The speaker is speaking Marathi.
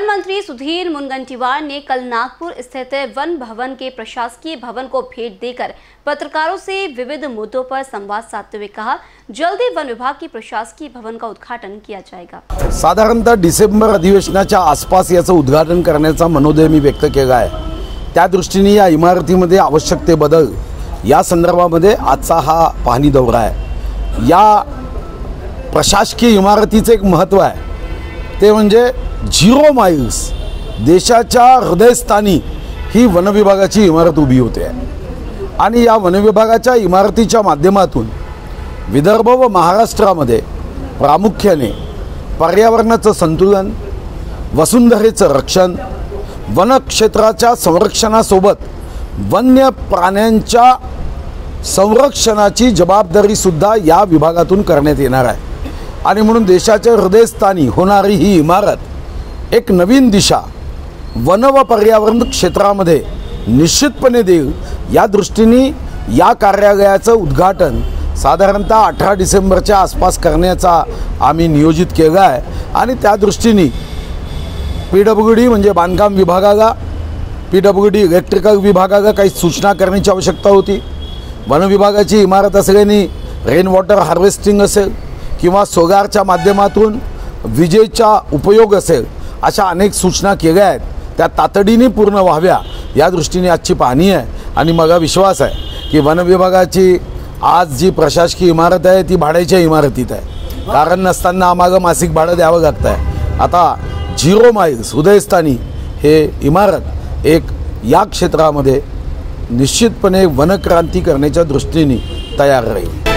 मंत्री सुधीर मुनगंटीवार ने कल नागपुर स्थित वन भवन के प्रशासकीय भवन को भेंट देकर पत्रकारों से विविध मुद्दों पर संवाद साधते हुए कहा, जल्दी वन विभाग की प्रशासकीय भवन का उद्घाटन किया जाएगा। साधारणतः डिसेंबर अधिवेशनाच्या आसपास याचं उद्घाटन करण्याचा मनोदय मी व्यक्त केला आहे. त्या दृष्टीने या इमारतीमध्ये आवश्यक बदल, या संदर्भामध्ये आजचा हा पाहणी दौरा आहे. या प्रशासकीय इमारतीचं एक महत्त्व आहे. ते झिरो माईल्स देशाच्या हृदयस्थानी ही वनविभागाची इमारत उभी होते. आहे आणि या वनविभागाच्या इमारतीच्या माध्यमातून विदर्भ व महाराष्ट्रामध्ये प्रामुख्याने पर्यावरणाचं संतुलन वसुंधरेचं रक्षण वनक्षेत्राच्या संरक्षणासोबत वन्य प्राण्यांच्या संरक्षणाची जबाबदारीसुद्धा या विभागातून करण्यात येणार आहे. आणि म्हणून देशाच्या हृदयस्थानी होणारी ही इमारत एक नवीन दिशा वन व पर्यावरण क्षेत्रामध्ये निश्चितपणे देईल या दृष्टीने या कार्यालयाचं उद्घाटन साधारणतः अठरा डिसेंबरच्या आसपास करण्याचा आम्ही नियोजित केलं आहे. आणि त्या दृष्टीने पी डब्ल्यू डी म्हणजे बांधकाम विभागाला पी डब्ल्यू डी इलेक्ट्रिकल विभागाला काही सूचना करण्याची आवश्यकता होती. वन विभागाची इमारत असल्याने रेन वॉटर हार्वेस्टिंग असेल किंवा सोलारच्या माध्यमातून विजेचा उपयोग असेल अशा अनेक सूचना केल्या आहेत. त्या तातडीने पूर्ण व्हाव्या या दृष्टीने आजची पाहणी आहे. आणि मला विश्वास आहे की वन विभागाची आज जी प्रशासकीय इमारत आहे ती भाड्याच्या इमारतीत आहे. कारण नसताना आम्हाला मासिक भाडं द्यावं लागतं आहे आता झिरो माईल्स उदयस्थानी हे इमारत एक या क्षेत्रामध्ये निश्चितपणे वनक्रांती करण्याच्या दृष्टीने तयार राहील.